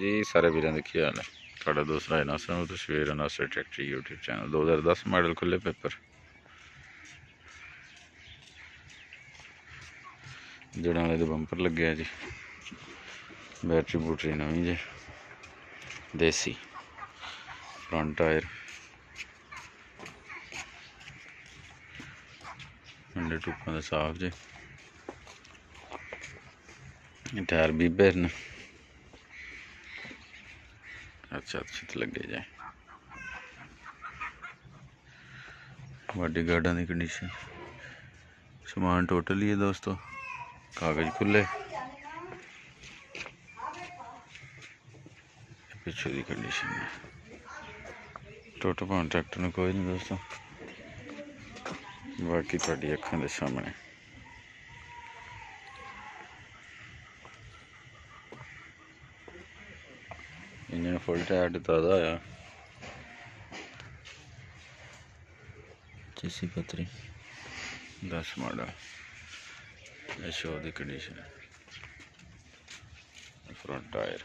ਜੀ, ਸਾਰੇ ਵੀਰਾਂ ਦੇ ਕੀ ਹਾਲ ਹੈ? ਤੁਹਾਡਾ ਦੋਸਤ ਰਾਜ ਨਾਸਰ ਨੂੰ ਤਸਵੀਰ Nasar tractor YouTube channel 2010 model ਖੁੱਲੇ ਪੇਪਰ। ਜਿਹੜਾ ਵਾਲੇ ਦੇ ਬੰਪਰ ਲੱਗਿਆ ਜੀ। ਬੈਟਰੀ ਬੂਟਰੀ ਨਵੀਂ ਜੀ। ਦੇਸੀ। ਫਰੰਟ ਟਾਇਰ ਅੰਡੇ ਟੁੱਪਾਂ ਦਾ ਸਾਫ਼ ਜੀ। ਟਾਇਰ ਬੀਬੇ ਨੇ। अच्छा अच्छे तो लगे जाए। वाडी गार्डन की कंडीशन समान टोटल ही है दोस्तों। कागज़ खुले। पिछू की कंडीशन है। टोटल भाव ट्रैक्टर कोई नहीं दोस्तों। बाकी थोड़ी अखा के सामने। ਇੰਜਨ ਫੁੱਲ ਟਾਇਰ ਤਾਜ਼ਾ ਹੋਇਆ ਚੀਸੀ ਪਤਰੀ। 10 ਮਾਡਲ ਇਹ ਸ਼ੋ ਦੀ condition front tyre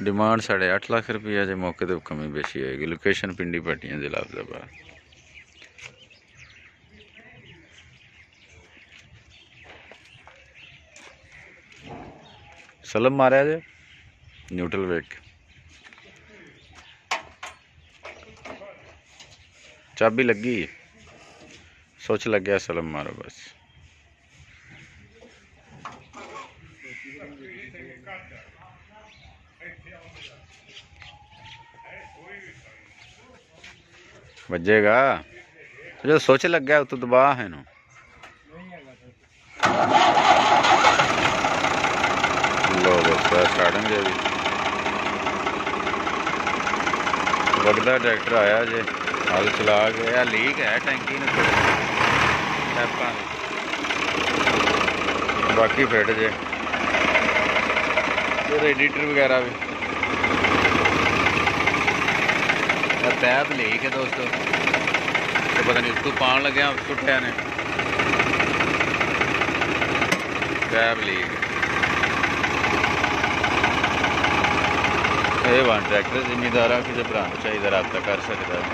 demand 8.5 lakh ਰੁਪਏ ਜੇ ਮੌਕੇ ਤੇ ਕਮੀ ਬੇਸ਼ੀ ਹੋਏਗੀ। ਲੋਕੇਸ਼ਨ ਪਿੰਡੀ ਪਟੀਆਂ ਜ਼ਿਲ੍ਹਾ ਫਜ਼ਲਾਬਾਦ ਸਲਮ ਮਾਰਿਆ ਜੇ ਨਿਊਟਰਲ ਵੇਖ ਕੇ। ਚਾਬੀ ਲੱਗੀ ਸੋਚ ਲੱਗਿਆ ਸਲਮ ਮਾਰੋ ਬਸ ਵੱਜੇਗਾ ਜੋ ਸੋਚ ਲੱਗਿਆ ਉਤੋਂ ਦਬਾ ਹੈ ਨੂੰ ਲੋ ਦੋਸਤੋ ਸਟਾਰਟਿੰਗ ਜੇ ਵੀ ਵਗਦਾ ਟਰੈਕਟਰ ਆਇਆ ਜੇ ਹਲ ਚਲਾ ਕੇ ਆ ਲੀਕ ਹੈ ਟੈਂਕੀ ਨੂੰ ਪੈਪਾਂ ਬਾਕੀ ਫਿੱਟ ਜੇ ਤੇ ਰੈਡੀਟਰ ਵਗੈਰਾ ਵੀ ਆ ਟੈਬ ਲੀਕ ਹੈ ਦੋਸਤੋ ਤੇ ਪਤਾ ਨਹੀਂ ਉੱਤੋਂ ਪਾਣ ਲੱਗਿਆ ਟੁੱਟਿਆ ਨੇ ਟੈਬ ਲੀਕ ਇਹ ਵਨ ਟਰੈਕਟਰ ਜ਼ਿਮੀਦਾਰਾਂ ਕਿਸੇ ਭਰਾ ਨੂੰ ਚਾਹੀਦਾ ਰਾਬਤਾ ਕਰ ਸਕਦਾ ਹੈ